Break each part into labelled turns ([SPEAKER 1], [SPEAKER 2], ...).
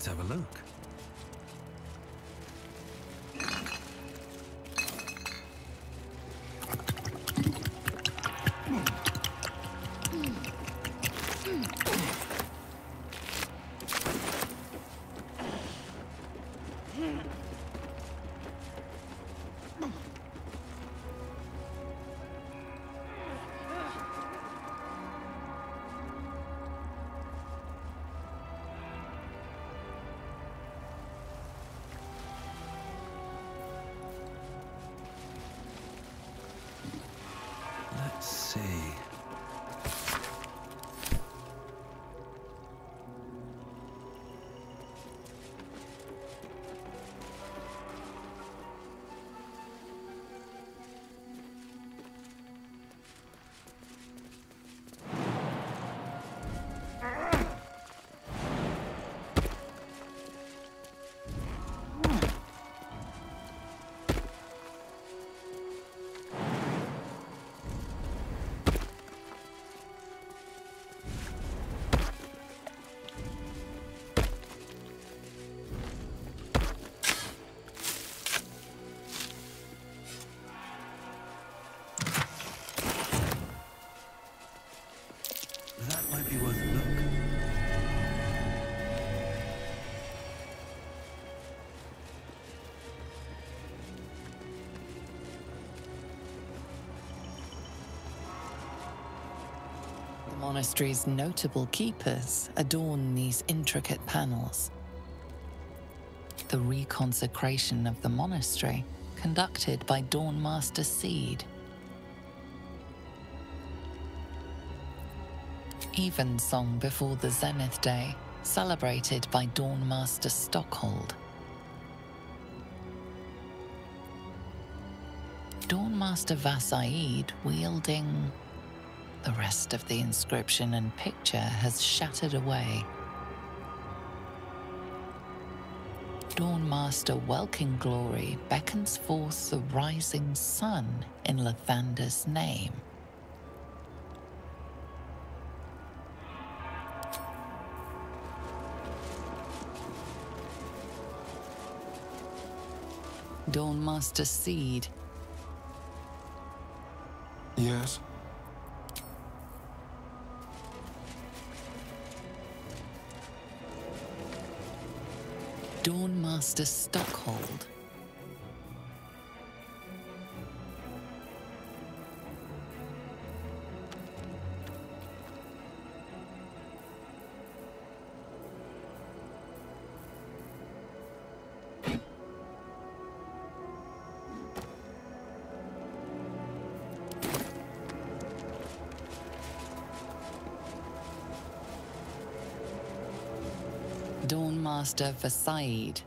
[SPEAKER 1] Let's have a look.
[SPEAKER 2] Monastery's notable keepers adorn these intricate panels. The reconsecration of the monastery, conducted by Dawnmaster Seed. Evensong before the Zenith Day, celebrated by Dawnmaster Stockhold. Dawnmaster Vasaid wielding the rest of the inscription and picture has shattered away. Dawnmaster Welkin Glory beckons forth the rising sun in Lathander's name. Dawnmaster Seed
[SPEAKER 3] Yes.
[SPEAKER 2] Dawnmaster Stockhold. Dawnmaster Vasaid.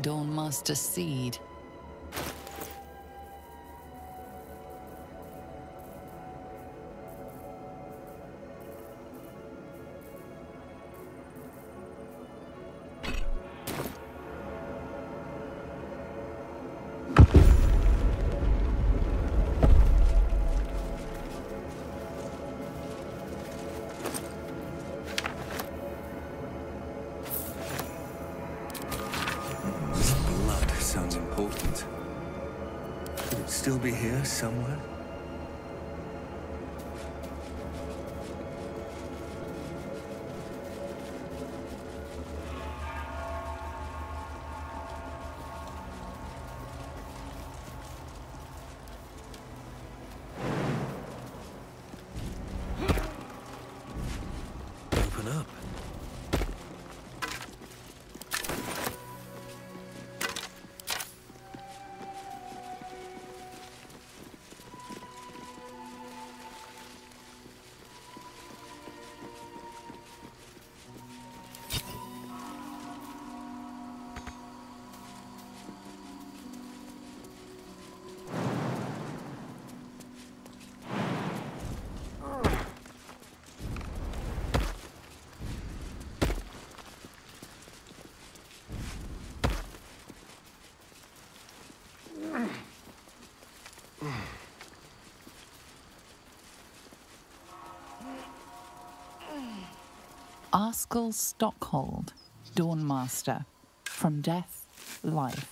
[SPEAKER 2] Dawnmaster Seed. Askell Stockhold, Dawnmaster. From death, life.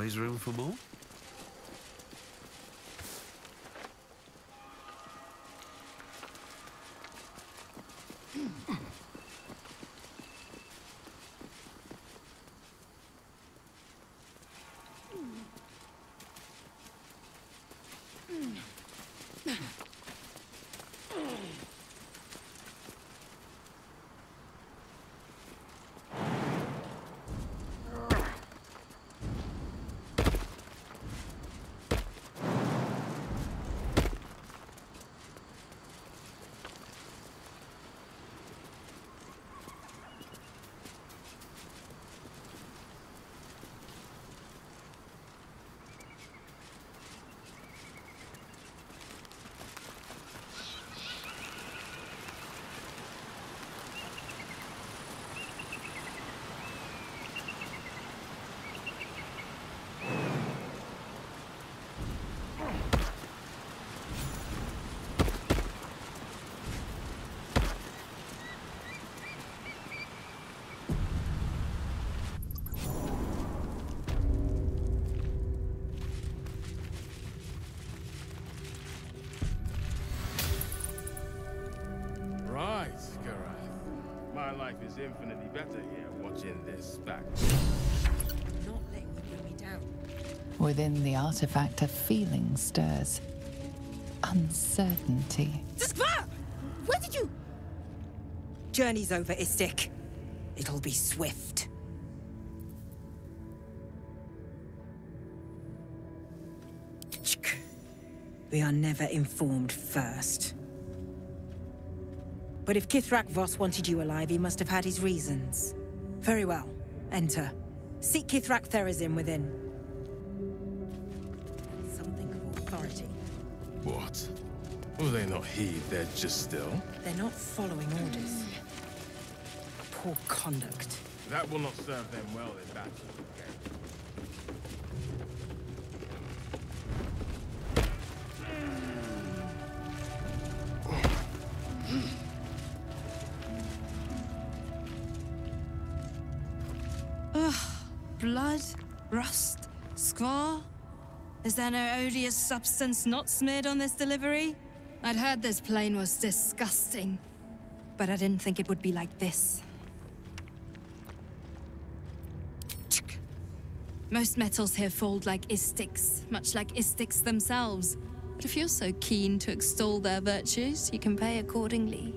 [SPEAKER 1] Always room for more?
[SPEAKER 3] Right, Garath. My life is infinitely better here watching this back.
[SPEAKER 4] Not letting you bring me down.
[SPEAKER 2] Within the artifact, a feeling stirs. Uncertainty.
[SPEAKER 4] Skvar! Where did you... Journey's over, Istik. It'll be swift. We are never informed first. But if Kithrak Voss wanted you alive, he must have had his reasons. Very well. Enter. Seek Kithrak Therazim within. Something of authority.
[SPEAKER 3] What? Will they not heed their just still?
[SPEAKER 4] They're not following orders. Poor conduct.
[SPEAKER 3] That will not serve them well in battle.
[SPEAKER 5] No odious substance not smeared on this delivery? I'd heard this plane was disgusting, but I didn't think it would be like this. Most metals here fold like istics, much like istics themselves. But if you're so keen to extol their virtues, you can pay accordingly.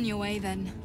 [SPEAKER 4] On your way then.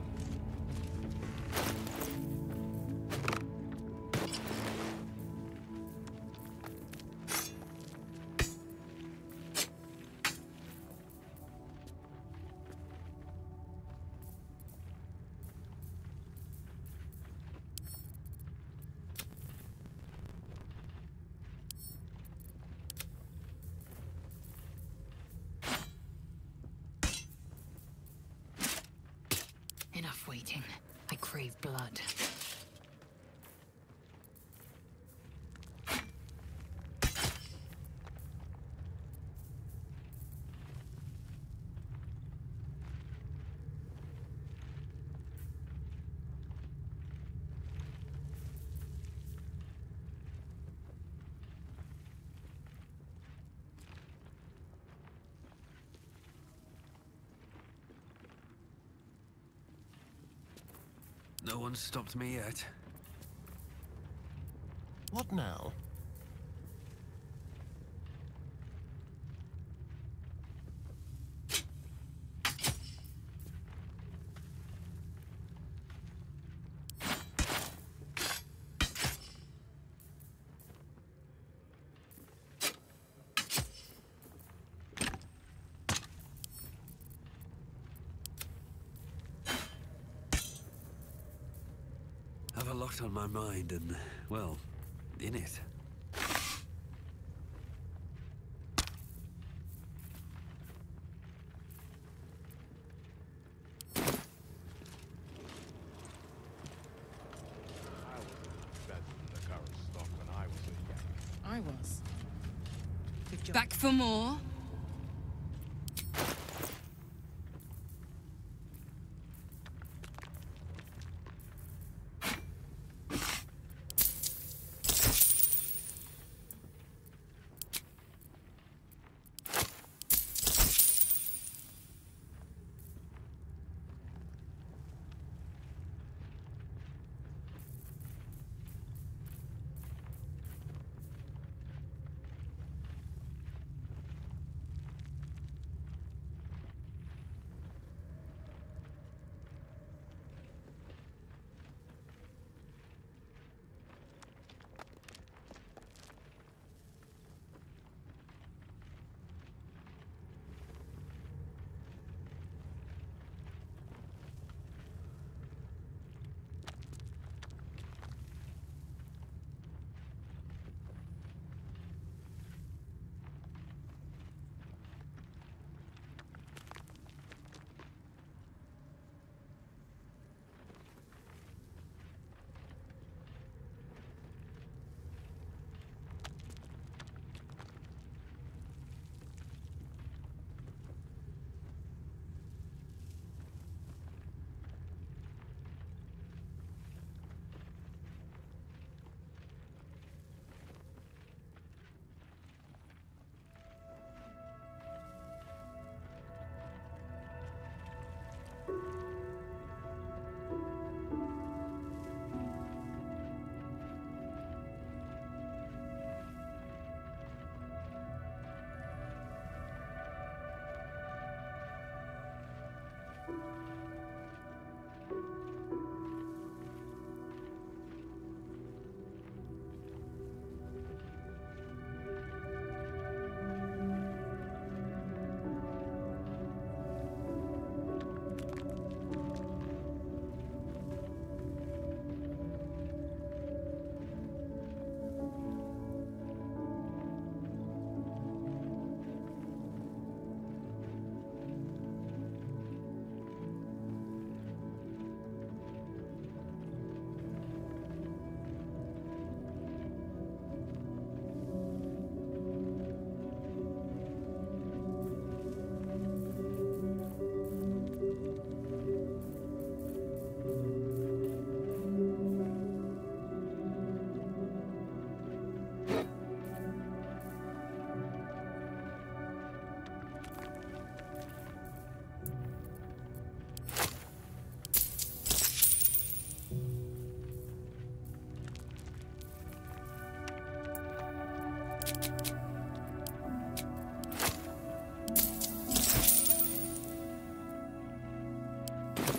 [SPEAKER 1] No one's stopped me yet.
[SPEAKER 6] What now?
[SPEAKER 1] Lot on my mind and, well, in it.
[SPEAKER 5] I was better than the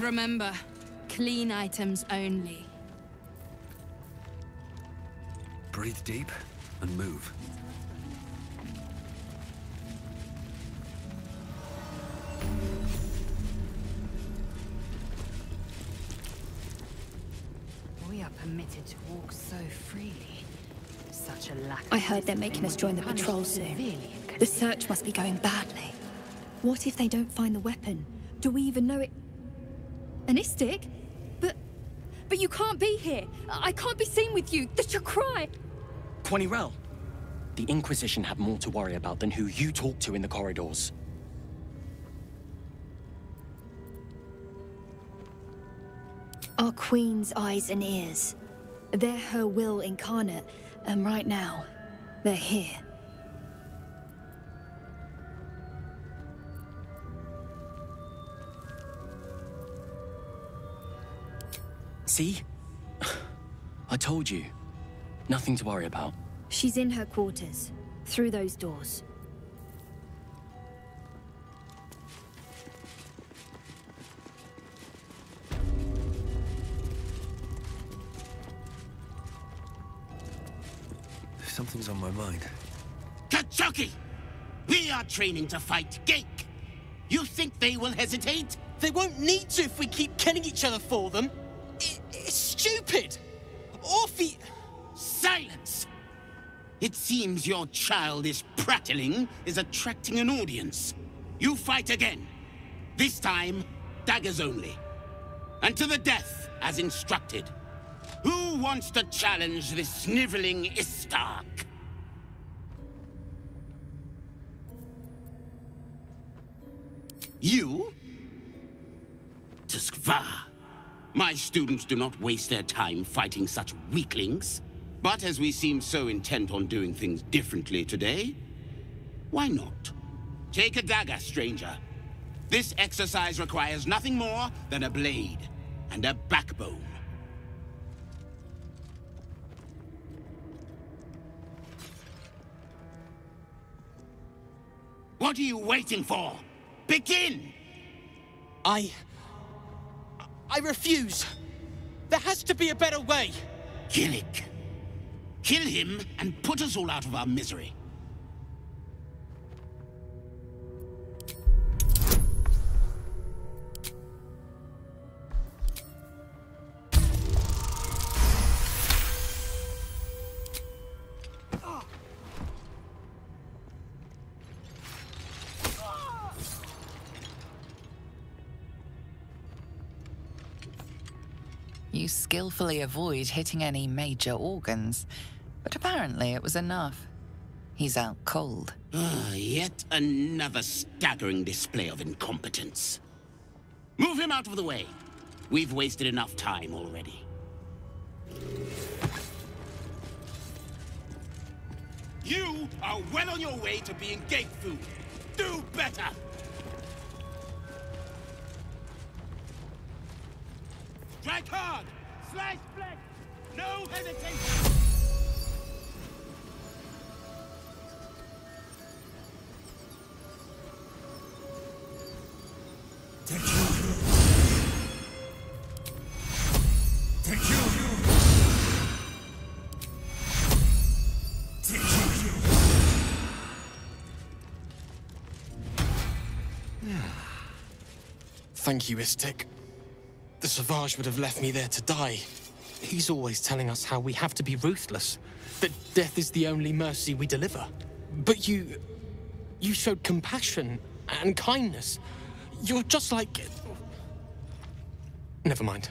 [SPEAKER 5] remember, clean items only.
[SPEAKER 1] Breathe deep and move.
[SPEAKER 4] We are permitted to walk so freely. Such a lack of
[SPEAKER 7] I heard they're making us join the patrol soon. The search must be going badly. What if they don't find the weapon? Do we even know it? An Istik? But... But you can't be here! I can't be seen with you! That's your cry!
[SPEAKER 8] Quanirel, the Inquisition have more to worry about than who you talk to in the corridors.
[SPEAKER 7] Our Queen's eyes and ears. They're her will incarnate, and right now, they're here.
[SPEAKER 8] See? I told you. Nothing to worry about.
[SPEAKER 7] She's in her quarters, through those doors.
[SPEAKER 1] Something's on my mind.
[SPEAKER 9] Kachoki! We are training to fight Ghaik. You think they will hesitate?
[SPEAKER 8] They won't need to if we keep killing each other for them. Stupid. Orphe...
[SPEAKER 9] Silence! It seems your childish prattling is attracting an audience. You fight again. This time, daggers only. And to the death, as instructed. Who wants to challenge this sniveling Istik? You? Tuskva. My students do not waste their time fighting such weaklings. But as we seem so intent on doing things differently today, why not? Take a dagger, stranger. This exercise requires nothing more than a blade and a backbone. What are you waiting for? Begin!
[SPEAKER 8] I... I refuse. There has to be a better way.
[SPEAKER 9] Gillick. Kill him and put us all out of our misery.
[SPEAKER 2] Skillfully avoid hitting any major organs, but apparently it was enough. He's out cold.
[SPEAKER 9] Ah, yet another staggering display of incompetence. Move him out of the way. We've wasted enough time already. You are well on your way to being Ghaik food. Do better! Strike hard! Slice flesh! No hesitation!
[SPEAKER 8] Thank you, Istik. The Savage would have left me there to die. He's always telling us how we have to be ruthless, that death is the only mercy we deliver. But you. you showed compassion and kindness. You're just like. Never mind.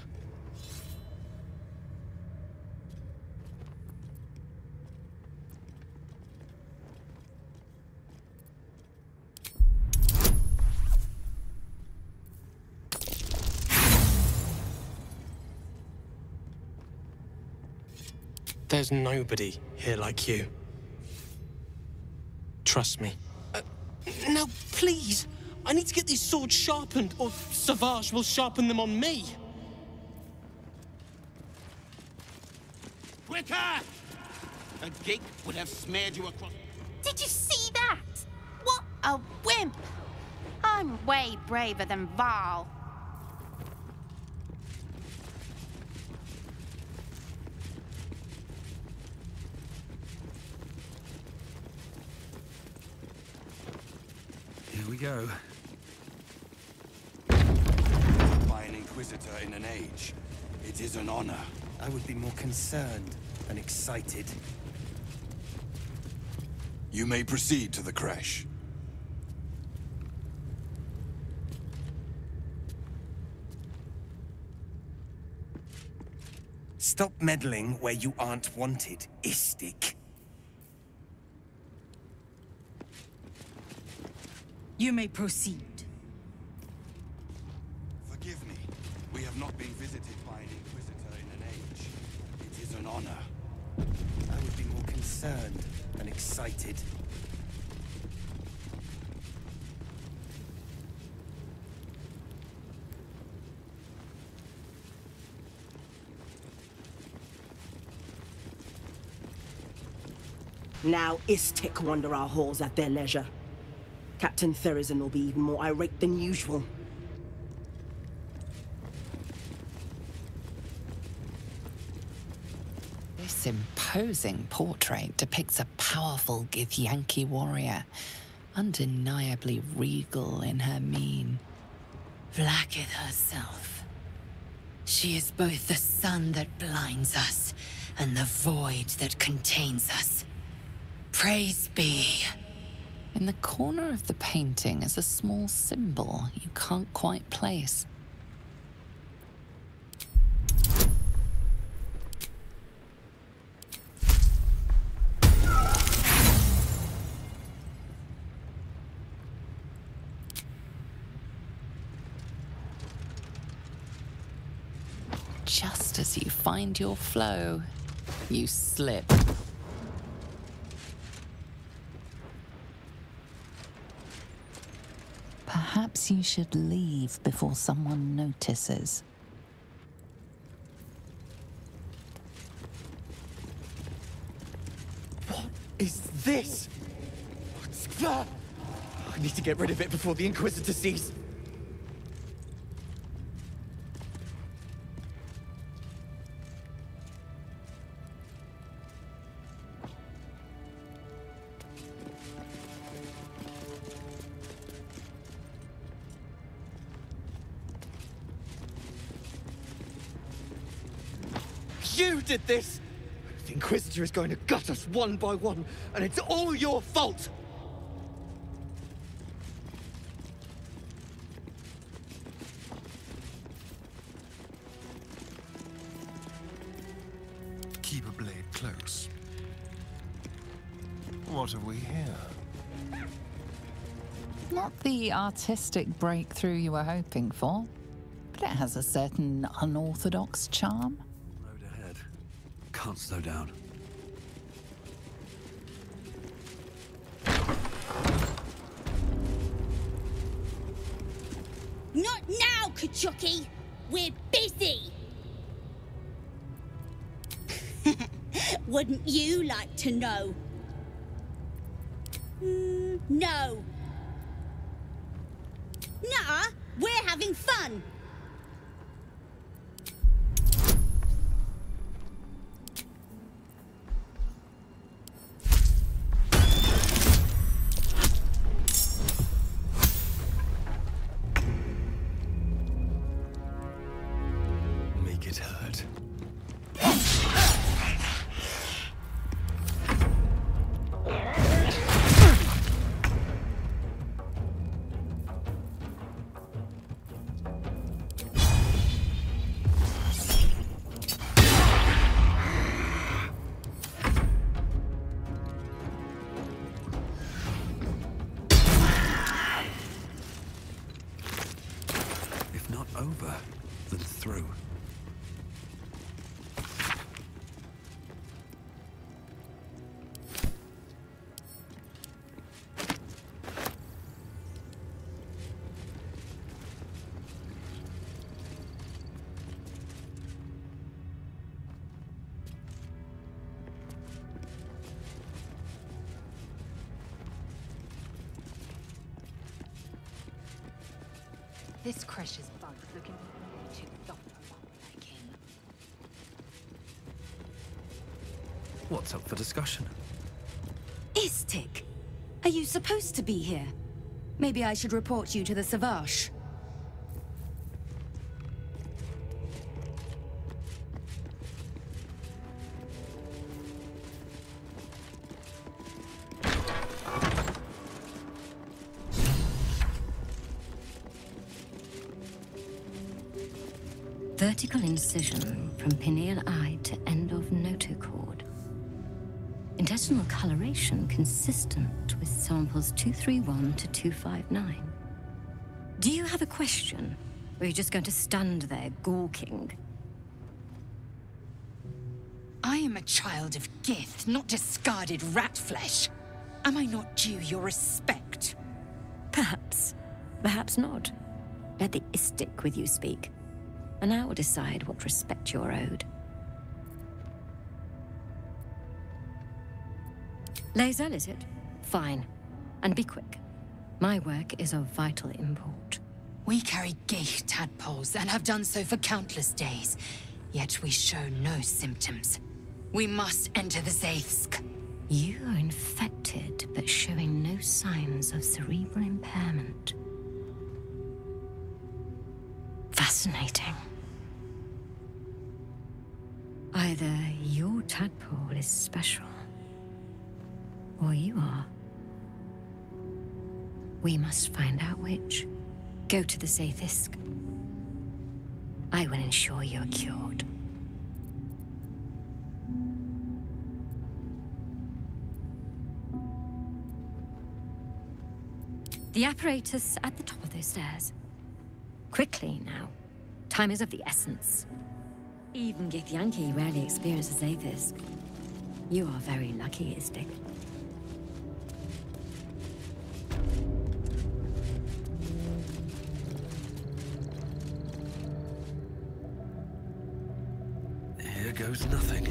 [SPEAKER 8] There's nobody here like you. Trust me. Uh, now, please! I need to get these swords sharpened, or Savage will sharpen them on me.
[SPEAKER 9] Quicker! A Ghaik would have smeared you across.
[SPEAKER 10] Did you see that? What a wimp! I'm way braver than Val.
[SPEAKER 1] We go.
[SPEAKER 11] By an Inquisitor in an age. It is an honor.
[SPEAKER 12] I would be more concerned than excited.
[SPEAKER 11] You may proceed to the creche.
[SPEAKER 12] Stop meddling where you aren't wanted, Istik.
[SPEAKER 13] You may proceed.
[SPEAKER 11] Forgive me. We have not been visited by an Inquisitor in an age. It is an honor.
[SPEAKER 12] I would be more concerned than excited.
[SPEAKER 14] Now Istik wander our halls at their leisure. Captain Therizin will be even more irate than usual.
[SPEAKER 2] This imposing portrait depicts a powerful Githyanki warrior, undeniably regal in her mien.
[SPEAKER 4] Vlaakith herself. She is both the sun that blinds us and the void that contains us. Praise be.
[SPEAKER 2] In the corner of the painting is a small symbol you can't quite place. Just as you find your flow, you slip. Perhaps you should leave before someone notices.
[SPEAKER 15] What is this? What's that? I need to get rid of it before the Inquisitor sees. Did this! The Inquisitor is going to gut us one by one, and it's all your fault!
[SPEAKER 6] Keep a blade close. What have we here?
[SPEAKER 2] Not the artistic breakthrough you were hoping for, but it has a certain unorthodox charm.
[SPEAKER 1] Can't slow down.
[SPEAKER 10] Not now, Kachuki! We're busy! Wouldn't you like to know? Mm, no.
[SPEAKER 4] This creche is bugged, looking thorough for my liking.
[SPEAKER 1] What's up for discussion?
[SPEAKER 16] Istik, are you supposed to be here? Maybe I should report you to the Savage. Vertical incision from pineal eye to end of notochord. Intestinal coloration consistent with samples 231 to 259. Do you have a question? Or are you just going to stand there gawking?
[SPEAKER 4] I am a child of Gith, not discarded rat flesh. Am I not due your respect?
[SPEAKER 16] Perhaps. Perhaps not. Let the Istik with you speak. And I will decide what respect you're owed. Lae'zel, is it? Fine. And be quick. My work is of vital import.
[SPEAKER 4] We carry Ghaik tadpoles and have done so for countless days. Yet we show no symptoms. We must enter the Zaithsk.
[SPEAKER 16] You are infected, but showing no signs of cerebral impairment. Fascinating. Either your tadpole is special, or you are. We must find out which. Go to the Zaith'isk. I will ensure you are cured. The apparatus at the top of those stairs. Quickly now. Time is of the essence. Even Githyanki rarely experiences Zaith'isk. You are very lucky, Istik.
[SPEAKER 1] Here goes nothing.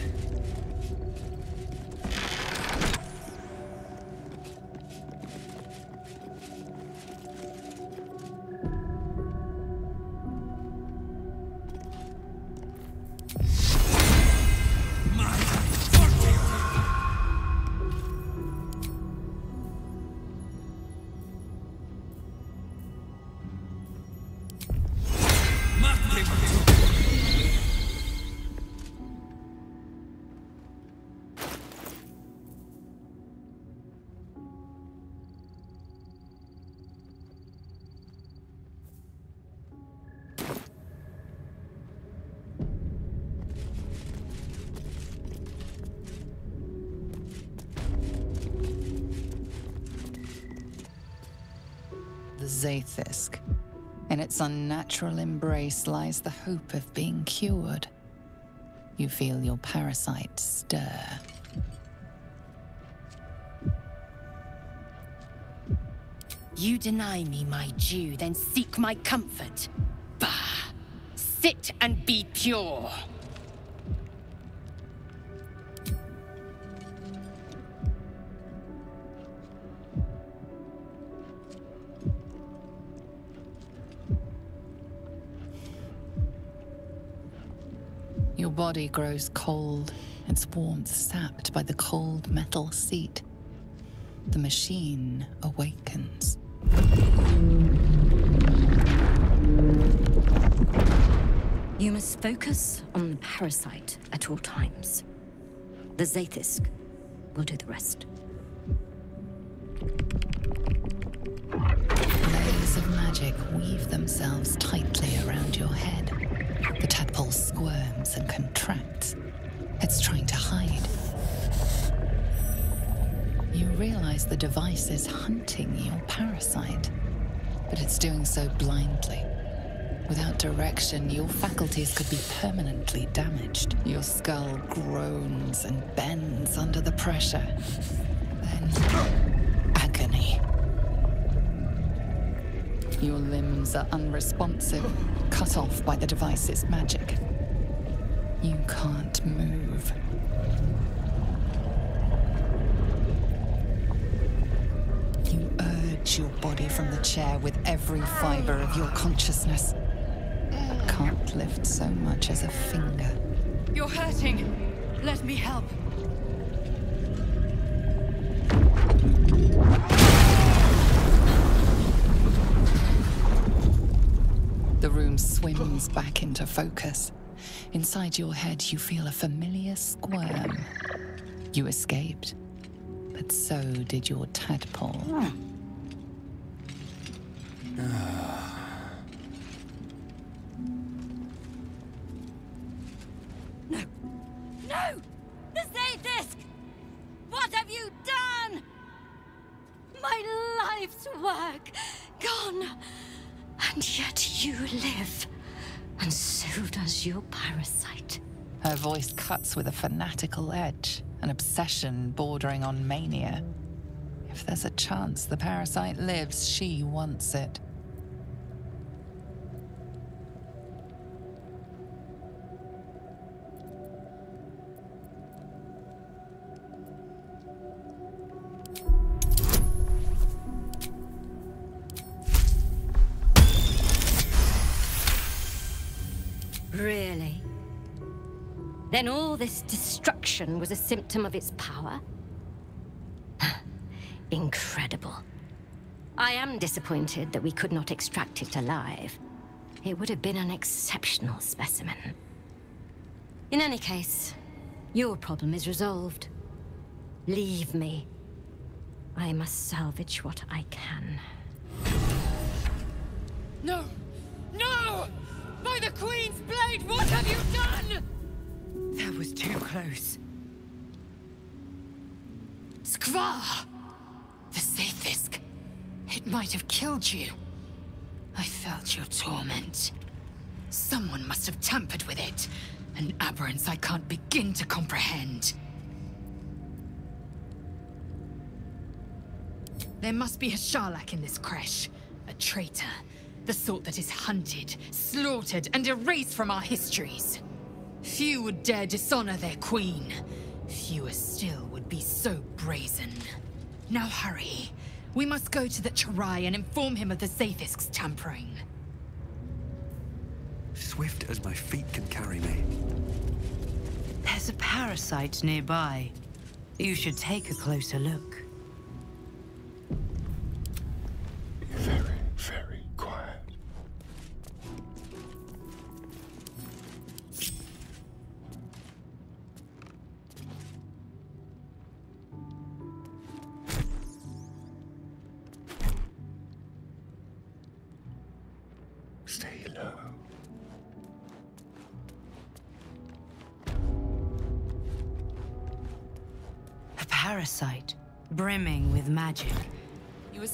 [SPEAKER 2] The Zaith'isk. In its unnatural embrace lies the hope of being cured. You feel your parasite stir.
[SPEAKER 4] You deny me my due, then seek my comfort. Bah! Sit and be pure.
[SPEAKER 2] Body grows cold, its warmth sapped by the cold metal seat. The machine awakens.
[SPEAKER 16] You must focus on the parasite at all times. The Zaith'isk will do the rest.
[SPEAKER 2] Layers of magic weave themselves tightly around your head. Squirms and contracts. It's trying to hide. You realize the device is hunting your parasite, but it's doing so blindly. Without direction, your faculties could be permanently damaged. Your skull groans and bends under the pressure. Then, Your limbs are unresponsive, cut off by the device's magic. You can't move. You urge your body from the chair with every fiber of your consciousness. But can't lift so much as a finger.
[SPEAKER 17] You're hurting. Let me help.
[SPEAKER 2] Swims back into focus. Inside your head, you feel a familiar squirm. You escaped, but so did your tadpole.
[SPEAKER 18] No! No! The Zaith'isk! What have you done? My life's work gone. And yet you live. And so does your parasite.
[SPEAKER 2] Her voice cuts with a fanatical edge, an obsession bordering on mania. If there's a chance the parasite lives, she wants it.
[SPEAKER 16] Then all this destruction was a symptom of its power? Incredible. I am disappointed that we could not extract it alive. It would have been an exceptional specimen. In any case, your problem is resolved. Leave me. I must salvage what I can.
[SPEAKER 4] No! No! By the Queen's blade, what have you done?
[SPEAKER 18] That was too close.
[SPEAKER 4] Skvar! The Zaith'isk. It might have killed you. I felt your torment. Someone must have tampered with it. An aberrance I can't begin to comprehend. There must be a Sharlak in this crash. A traitor. The sort that is hunted, slaughtered, and erased from our histories. Few would dare dishonor their queen. Fewer still would be so brazen. Now hurry. We must go to the Charai and inform him of the Zaith'isk's tampering.
[SPEAKER 19] Swift as my feet can carry me.
[SPEAKER 6] There's a parasite nearby. You should take a closer look.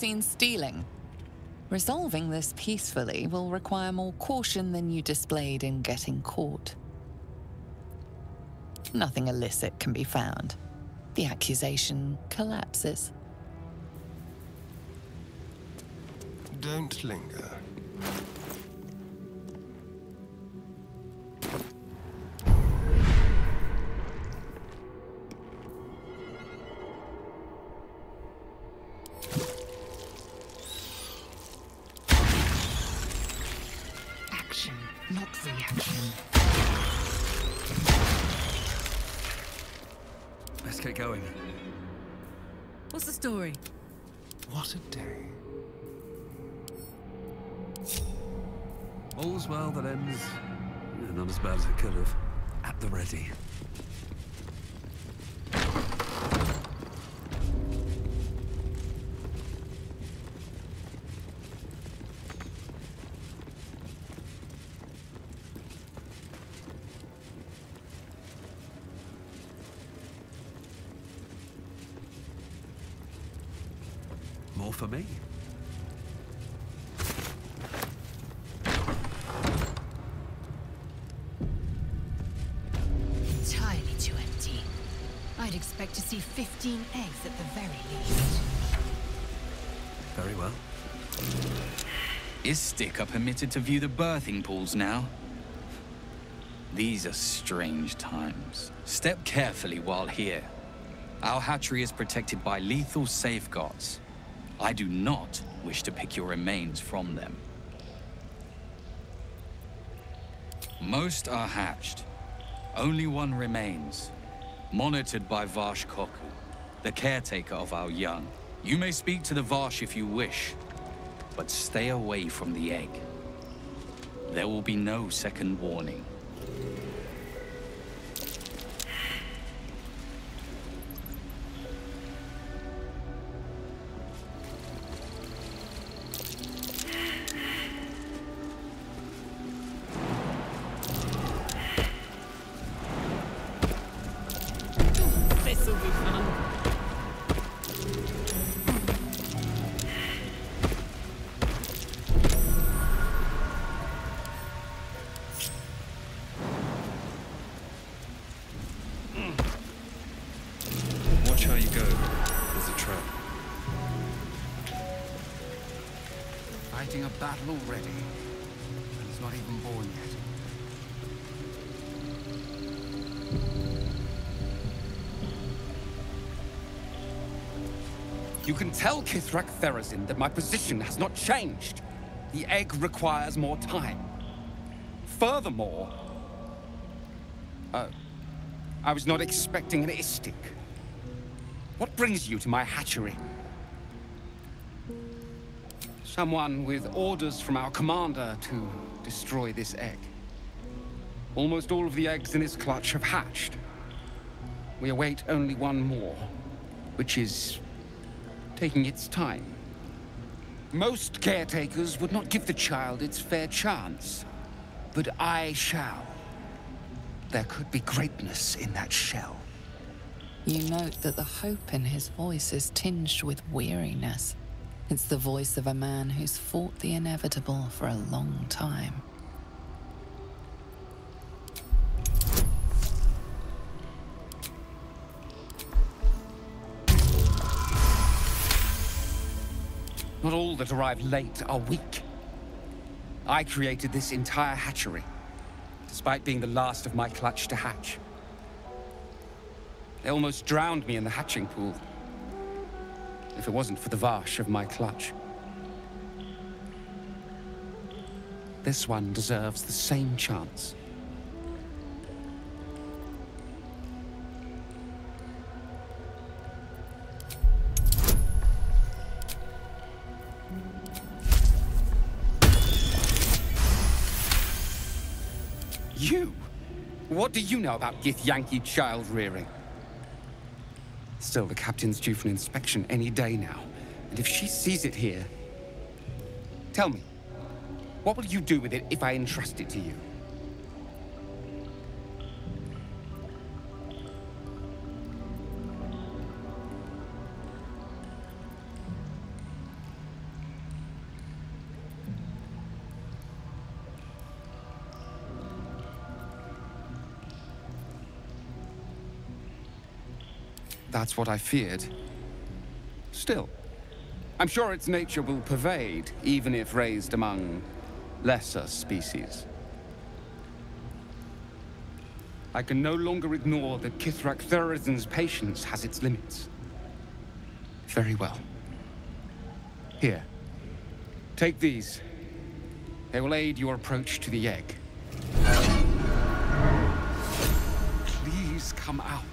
[SPEAKER 2] Seen stealing. Resolving this peacefully will require more caution than you displayed in getting caught. Nothing illicit can be found. The accusation collapses.
[SPEAKER 1] Don't linger.
[SPEAKER 19] More for me.
[SPEAKER 4] Expect to see 15 eggs at the very least.
[SPEAKER 19] Very well.
[SPEAKER 20] Is Sticker permitted to view the birthing pools now? These are strange times. Step carefully while here. Our hatchery is protected by lethal safeguards. I do not wish to pick your remains from them. Most are hatched. Only one remains, monitored by Varsh Koku, the caretaker of our young. You may speak to the Varsh if you wish, but stay away from the egg. There will be no second warning.
[SPEAKER 21] Tell Kithrak Therazin that my position has not changed. The egg requires more time. Furthermore... Oh. I was not expecting an Istik. What brings you to my hatchery? Someone with orders from our commander to destroy this egg. Almost all of the eggs in its clutch have hatched. We await only one more, which is taking its time. Most caretakers would not give the child its fair chance, but I shall. There could be greatness in that shell.
[SPEAKER 2] You note that the hope in his voice is tinged with weariness. It's the voice of a man who's fought the inevitable for a long time.
[SPEAKER 21] Not all that arrive late are weak. I created this entire hatchery, despite being the last of my clutch to hatch. They almost drowned me in the hatching pool. If it wasn't for the Varsh of my clutch. This one deserves the same chance. What do you know about Githyanki child rearing? Still, the captain's due for an inspection any day now. And if she sees it here... Tell me, what will you do with it if I entrust it to you? That's what I feared. Still, I'm sure its nature will pervade, even if raised among lesser species. I can no longer ignore that Kithrak Therazin's patience has its limits. Very well. Here. Take these. They will aid your approach to the egg. Please come out.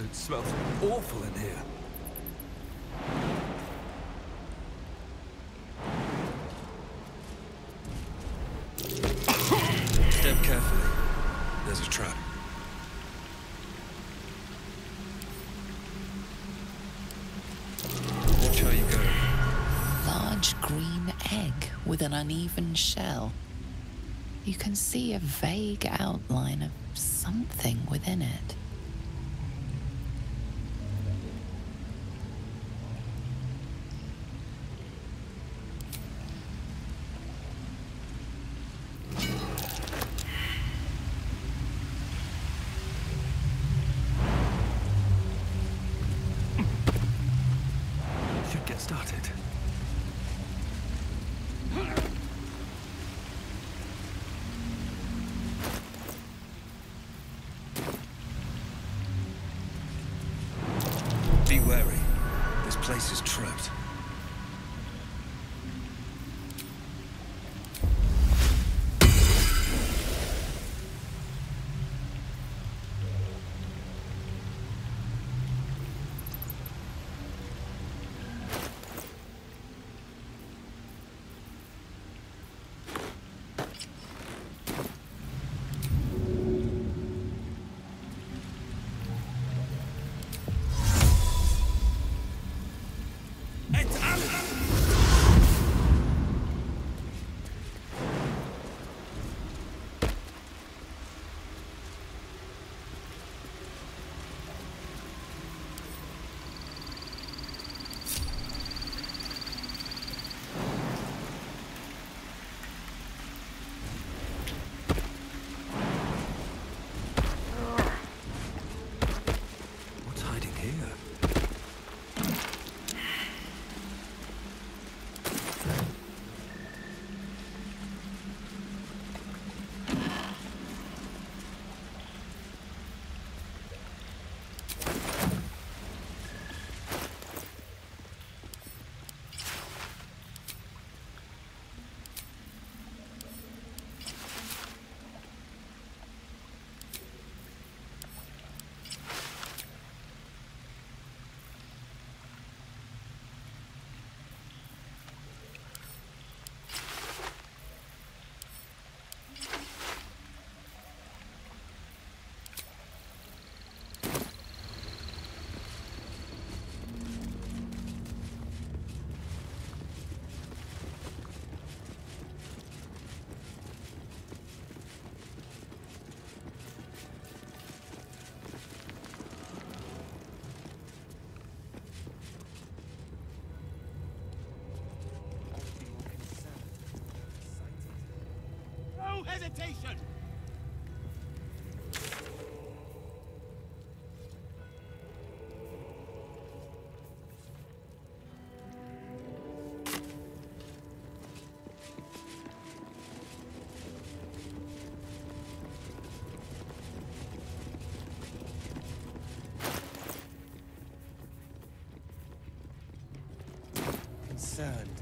[SPEAKER 1] It smells awful in here. Step carefully. There's a trap. Watch how you go.
[SPEAKER 2] Large green egg with an uneven shell. You can see a vague outline of something within it.
[SPEAKER 9] Hesitation!
[SPEAKER 12] Concerned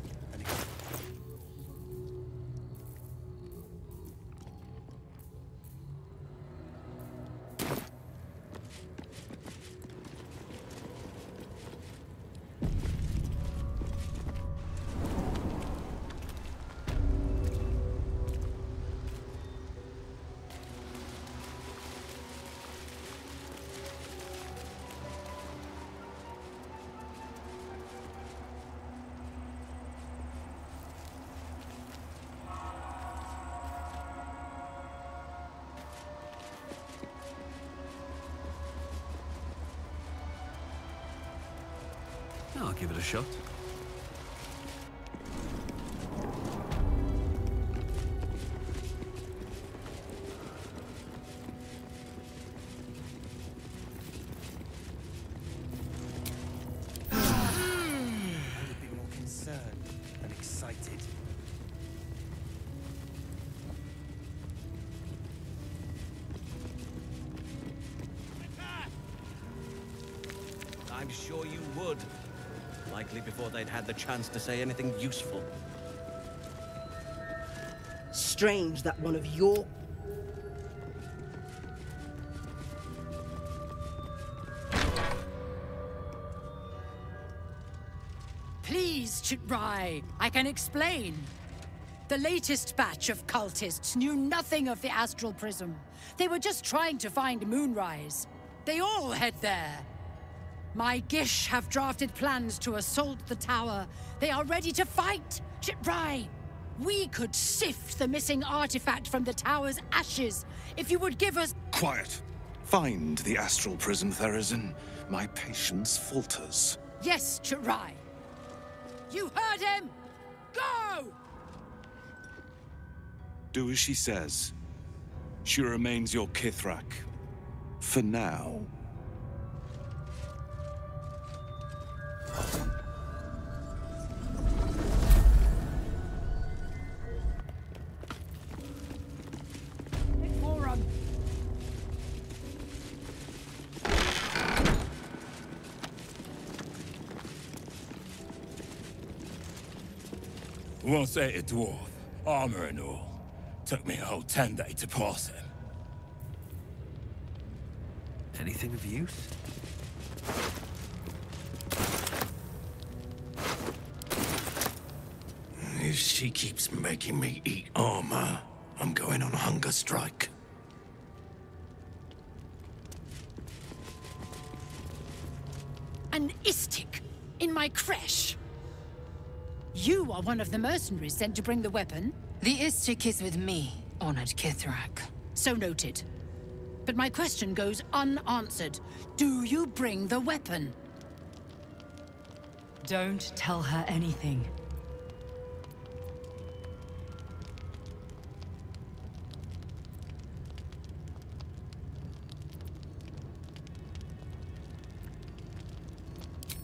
[SPEAKER 1] I'll give it a shot.
[SPEAKER 22] Chance to say anything useful.
[SPEAKER 14] Strange that one of your
[SPEAKER 4] Please, Chitrai, I can explain. The latest batch of cultists knew nothing of the Astral Prism. They were just trying to find Moonrise. They all head there. My Gish have drafted plans to assault the tower. They are ready to fight, Chitrai. We could sift the missing artifact from the tower's ashes if you would give us...
[SPEAKER 11] Quiet. Find the astral prism, Therizin. My patience falters.
[SPEAKER 4] Yes, Chitrai. You heard him! Go!
[SPEAKER 11] Do as she says. She remains your Kithrak. For now.
[SPEAKER 23] Once ate a dwarf, armor and all. Took me a whole ten day to pass him.
[SPEAKER 1] Anything of use?
[SPEAKER 23] If she keeps making me eat armor, I'm going on a hunger strike.
[SPEAKER 4] An Istik in my creche. You are one of the mercenaries sent to bring the weapon.
[SPEAKER 24] The Istik is with me, honored Kithrak.
[SPEAKER 4] So noted. But my question goes unanswered. Do you bring the weapon?
[SPEAKER 24] Don't tell her anything.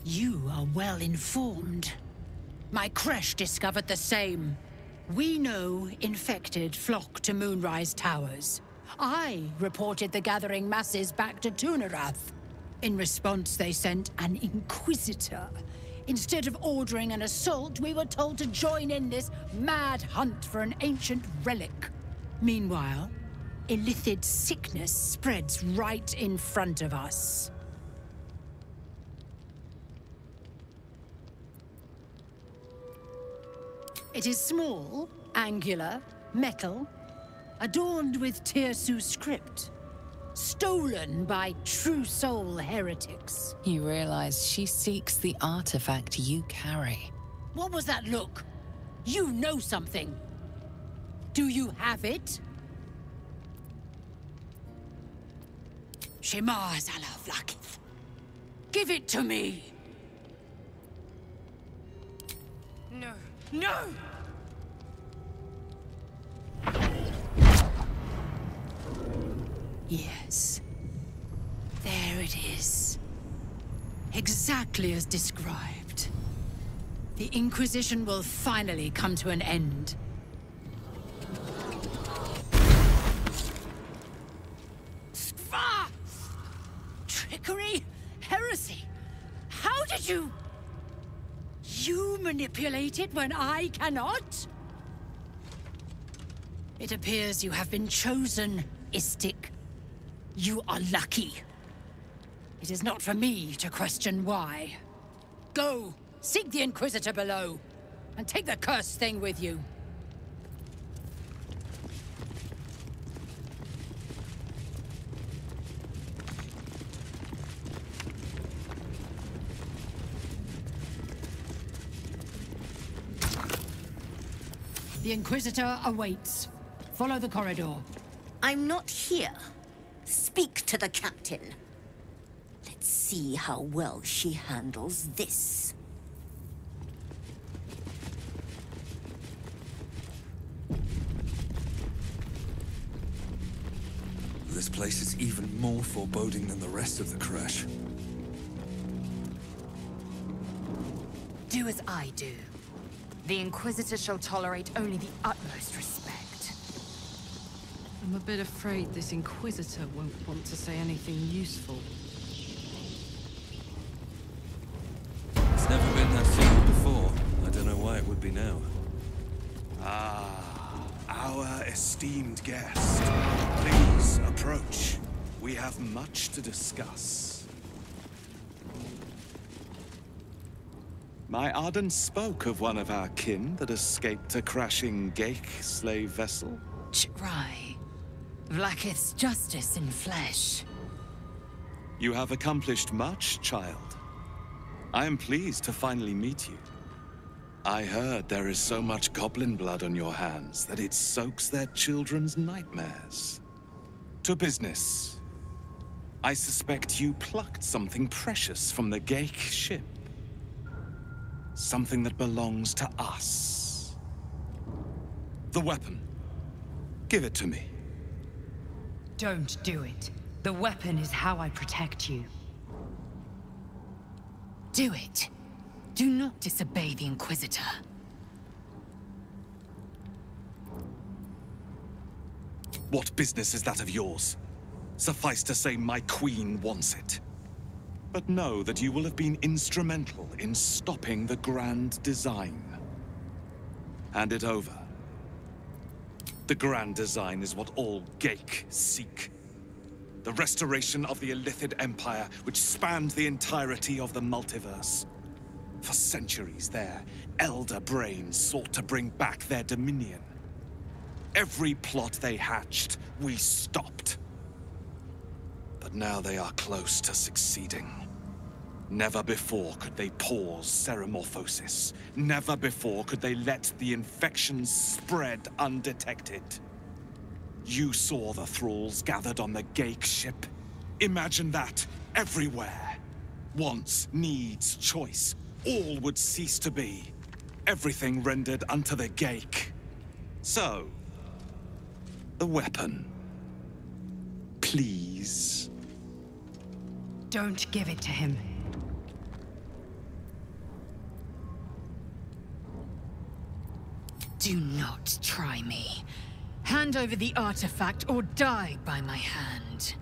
[SPEAKER 4] You are well informed. My creche discovered the same. We know infected flock to Moonrise Towers. I reported the gathering masses back to Tunarath. In response, they sent an Inquisitor. Instead of ordering an assault, we were told to join in this mad hunt for an ancient relic. Meanwhile, Illithid sickness spreads right in front of us. It is small, angular, metal, adorned with Tirsu script. Stolen by true soul heretics.
[SPEAKER 2] You realize she seeks the artifact you carry.
[SPEAKER 4] What was that look? You know something. Do you have it? Shema Zalavlakith. Give it to me!
[SPEAKER 17] No. No!
[SPEAKER 4] Yes. There it is. Exactly as described. The Inquisition will finally come to an end. Ah! Trickery? Heresy? How did you... You manipulate it when I cannot? It appears you have been chosen, Istik. You are lucky. It is not for me to question why. Go, seek the Inquisitor below, and take the cursed thing with you. The Inquisitor awaits. Follow the corridor.
[SPEAKER 25] I'm not here. Speak to the captain. Let's see how well she handles this.
[SPEAKER 1] This place is even more foreboding than the rest of the crash.
[SPEAKER 17] Do as I do. The Inquisitor shall tolerate only the utmost respect.
[SPEAKER 26] I'm a bit afraid this Inquisitor won't want to say anything useful.
[SPEAKER 1] It's never been that field before. I don't know why it would be now.
[SPEAKER 11] Ah, our esteemed guest. Please approach. We have much to discuss. My Arden spoke of one of our kin that escaped a crashing Ghaik slave vessel.
[SPEAKER 4] Try. Vlaakith's justice in flesh.
[SPEAKER 11] You have accomplished much, child. I am pleased to finally meet you. I heard there is so much goblin blood on your hands that it soaks their children's nightmares. To business. I suspect you plucked something precious from the Ghaik ship. Something that belongs to us. The weapon. Give it to me.
[SPEAKER 17] Don't do it. The weapon is how I protect you.
[SPEAKER 4] Do it. Do not disobey the Inquisitor.
[SPEAKER 11] What business is that of yours? Suffice to say, my queen wants it. But know that you will have been instrumental in stopping the grand design. Hand it over. The grand design is what all Ghaik seek. The restoration of the Illithid Empire, which spanned the entirety of the multiverse. For centuries, their elder brains sought to bring back their dominion. Every plot they hatched, we stopped. But now they are close to succeeding. Never before could they pause Ceremorphosis. Never before could they let the infection spread undetected. You saw the thralls gathered on the Ghaik ship. Imagine that, everywhere. Wants, needs, choice, all would cease to be. Everything rendered unto the Ghaik. So, the weapon. Please.
[SPEAKER 17] Don't give it to him.
[SPEAKER 4] Do not try me. Hand over the artifact or die by my hand.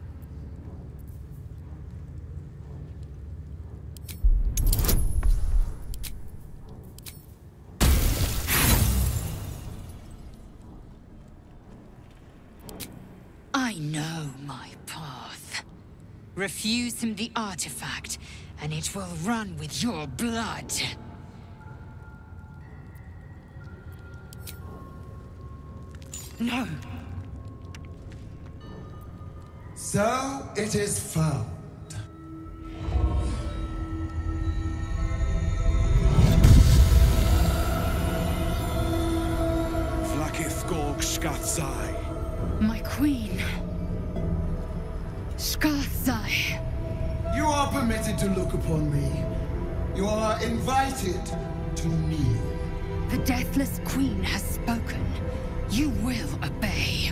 [SPEAKER 4] I know my path. Refuse him the artifact, and it will run with your blood. No.
[SPEAKER 27] So it is found.
[SPEAKER 11] Vlaakith Gorg Shkathzai.
[SPEAKER 4] My queen. Shkathzai.
[SPEAKER 27] You are permitted to look upon me. You are invited to kneel.
[SPEAKER 4] The Deathless Queen has spoken. You will obey.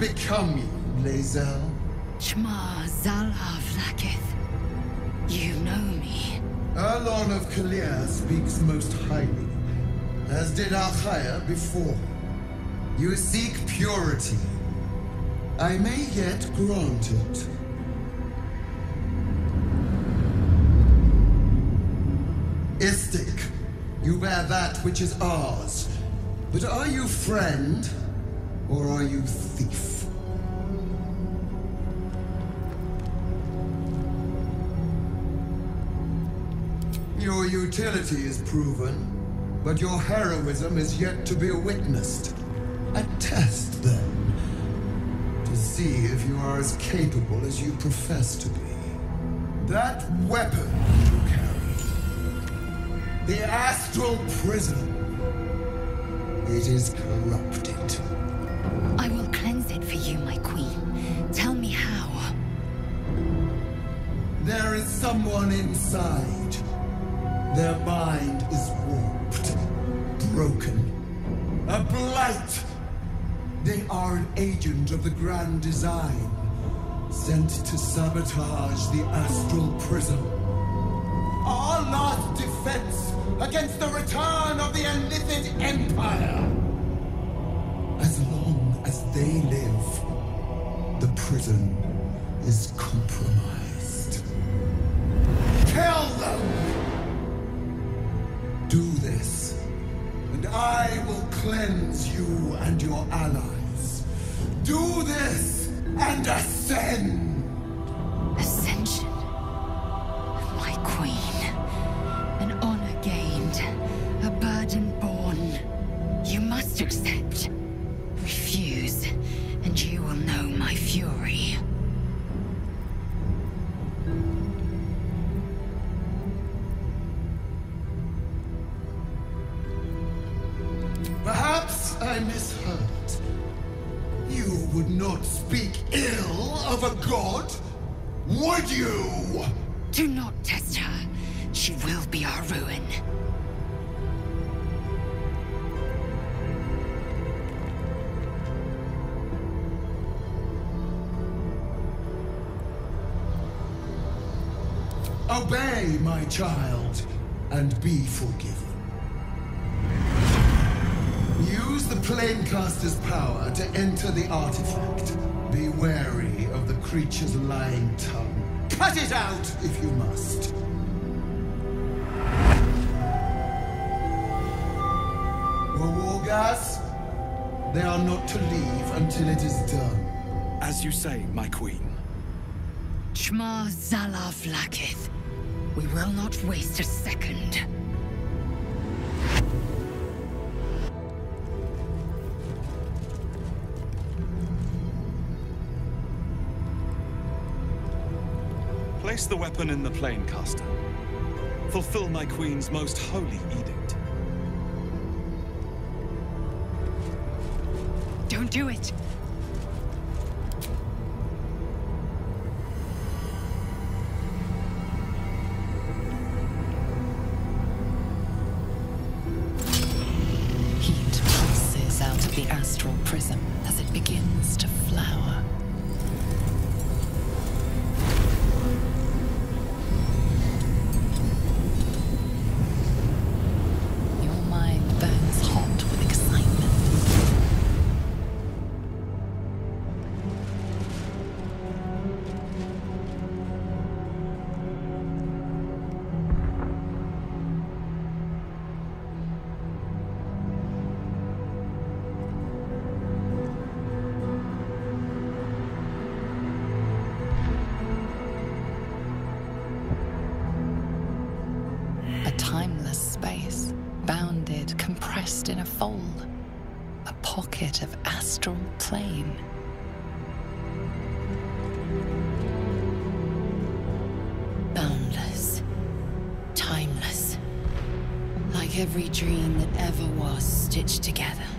[SPEAKER 27] Become you, Lae'zel.
[SPEAKER 4] Shma Zala Vlakith. You know me.
[SPEAKER 27] Erlon of Kalir speaks most highly, as did Alchaya before. You seek purity. I may yet grant it. Istik, you bear that which is ours. But are you friend, or are you thief? Your utility is proven, but your heroism is yet to be witnessed. A test, then, to see if you are as capable as you profess to be. That weapon you carry, the astral prism, it is corrupted.
[SPEAKER 4] I will cleanse it for you, my queen. Tell me how.
[SPEAKER 27] There is someone inside. Their mind is warped, broken, a blight. They are an agent of the Grand Design, sent to sabotage the Astral Prism. Our last defense against the return of the Illithid Empire. They live, the prison is compromised. Kill them! Do this, and I will cleanse you and your allies. Do this, and ascend! Obey, my child, and be forgiven. Use the Planecaster's power to enter the artifact. Be wary of the creature's lying tongue. Cut it out if you must. Wargas, they are not to leave until it is done.
[SPEAKER 11] As you say, my queen.
[SPEAKER 4] Shma Zala Vlakith. We will not waste a second.
[SPEAKER 11] Place the weapon in the Planecaster. Fulfill my queen's most holy edict.
[SPEAKER 4] Don't do it.
[SPEAKER 2] pressed in a fold, a pocket of astral plane.
[SPEAKER 28] Boundless, timeless, like every dream that ever was stitched together.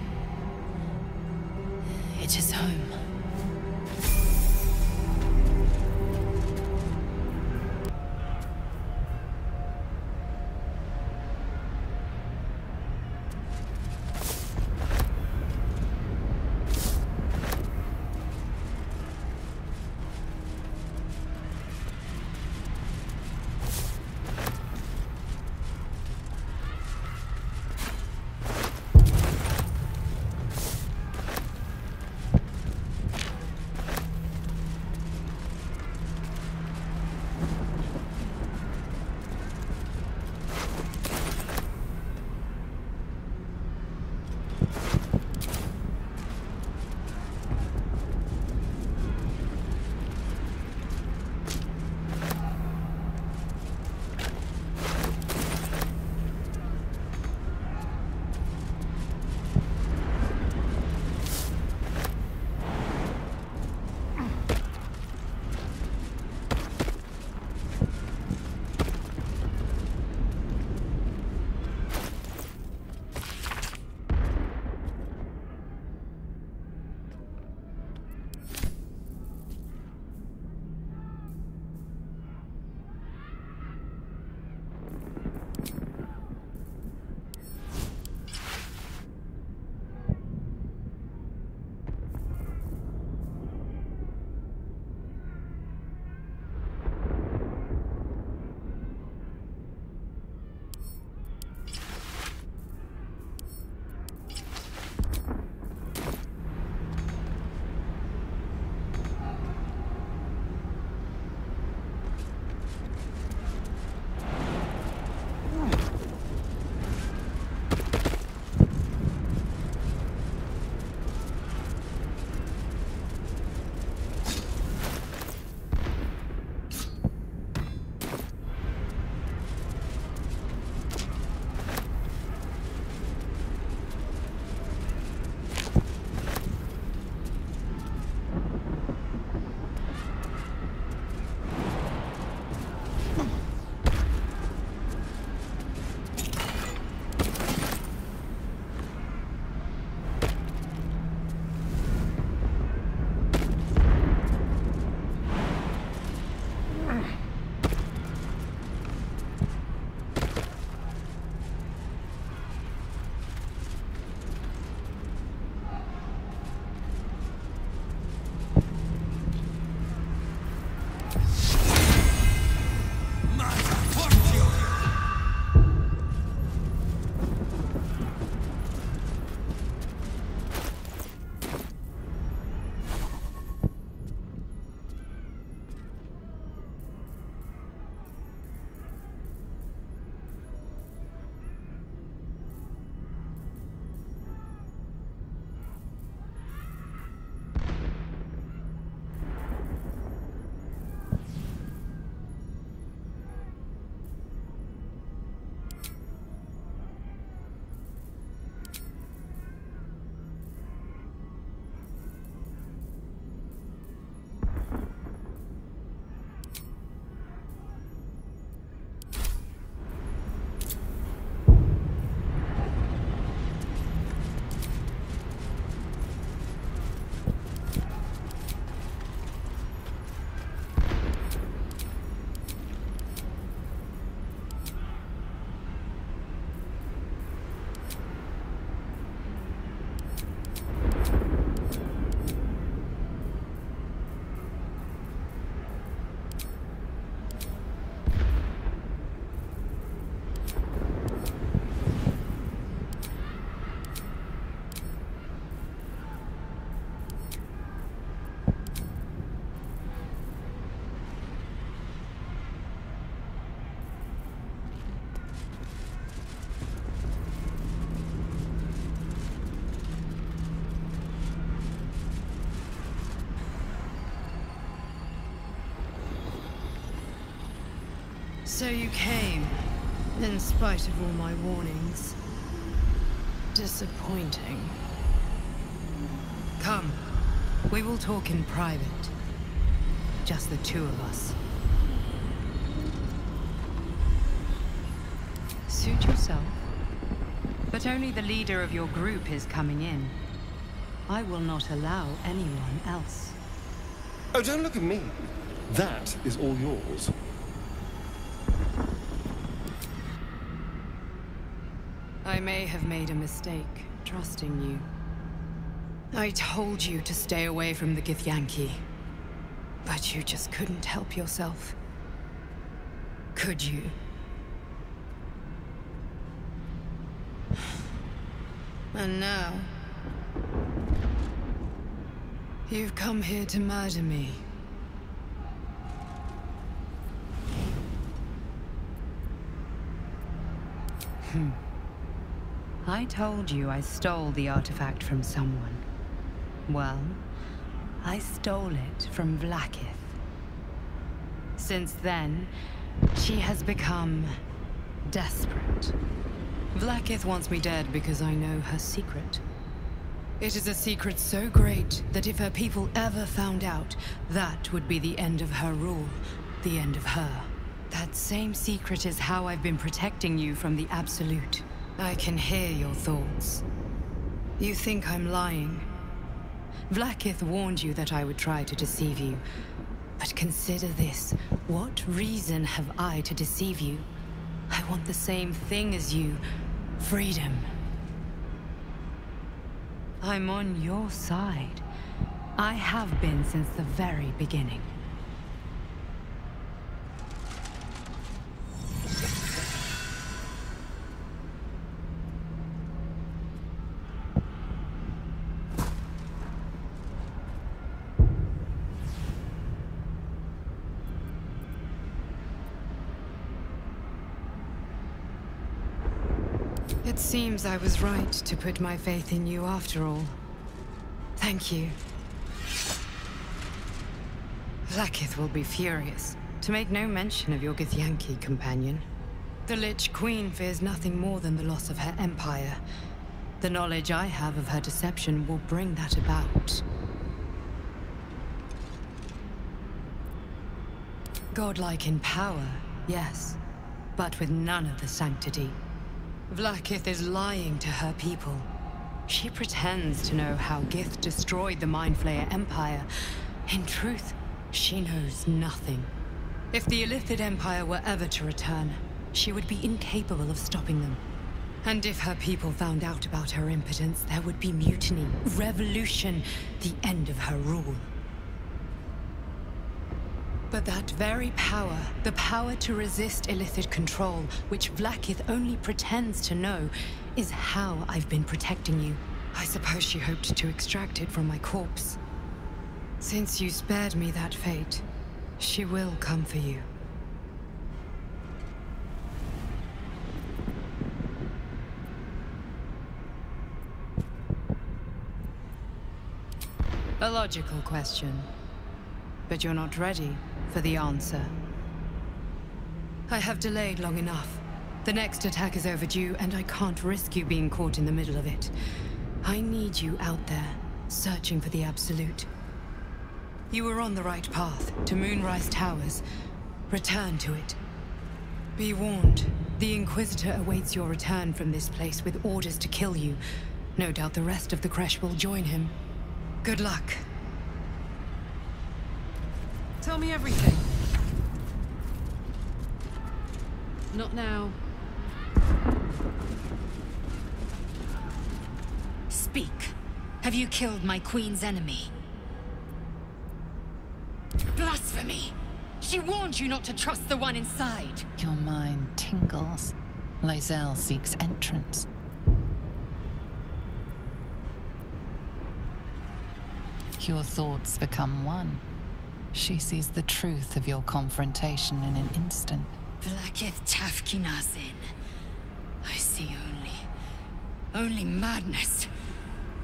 [SPEAKER 4] So you came, in spite of all my warnings. Disappointing.
[SPEAKER 29] Come. We will talk in private. Just the two of us.
[SPEAKER 4] Suit yourself.
[SPEAKER 30] But only the leader of your group is coming in. I will not allow anyone else.
[SPEAKER 6] Oh, don't look at me. That is all yours.
[SPEAKER 4] I may have made a mistake trusting you. I told you to stay away from the Githyanki. But you just couldn't help yourself. Could you? And now... You've come here to murder me.
[SPEAKER 30] Hmm. I told you I stole the artifact from someone. Well, I stole it from Vlaakith. Since then, she has become desperate.
[SPEAKER 4] Vlaakith wants me dead because I know her secret. It is a secret so great that if her people ever found out, that would be the end of her rule, the end of her. That same secret is how I've been protecting you from the Absolute. I can hear your thoughts. You think I'm lying. Vlaakith warned you that I would try to deceive you. But consider this. What reason have I to deceive you? I want the same thing as you. Freedom.
[SPEAKER 30] I'm on your side. I have been since the very beginning.
[SPEAKER 4] Seems I was right to put my faith in you after all. Thank you. Vlaakith will be furious, to make no mention of your Githyanki companion. The Lich Queen fears nothing more than the loss of her empire. The knowledge I have of her deception will bring that about. Godlike in power, yes, but with none of the sanctity. Vlaakith is lying to her people. She pretends to know how Gith destroyed the Mindflayer Empire. In truth, she knows nothing. If the Illithid Empire were ever to return, she would be incapable of stopping them. And if her people found out about her impotence, there would be mutiny, revolution, the end of her rule. But that very power, the power to resist Illithid control, which Vlaakith only pretends to know, is how I've been protecting you. I suppose she hoped to extract it from my corpse. Since you spared me that fate, she will come for you. A logical question. But you're not ready for the answer. I have delayed long enough. The next attack is overdue, and I can't risk you being caught in the middle of it. I need you out there, searching for the Absolute. You were on the right path, to Moonrise Towers. Return to it. Be warned, the Inquisitor awaits your return from this place with orders to kill you. No doubt the rest of the Creche will join him. Good luck.
[SPEAKER 26] Tell me everything. Not now.
[SPEAKER 31] Speak. Have you killed my queen's enemy? Blasphemy! She warned you not to trust the one inside.
[SPEAKER 2] Your mind tingles. Lae'zel seeks entrance. Your thoughts become one. She sees the truth of your confrontation in an instant.
[SPEAKER 31] Vlaakith Tafkinazin. I see only... only madness.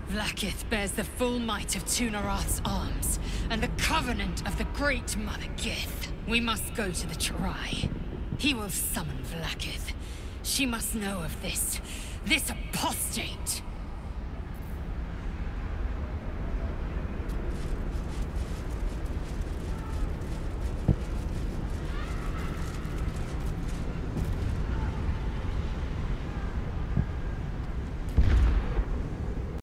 [SPEAKER 31] Vlaakith bears the full might of Tu'narath's arms, and the covenant of the Great Mother Gith. We must go to the Terai. He will summon Vlaakith. She must know of this. This apostate.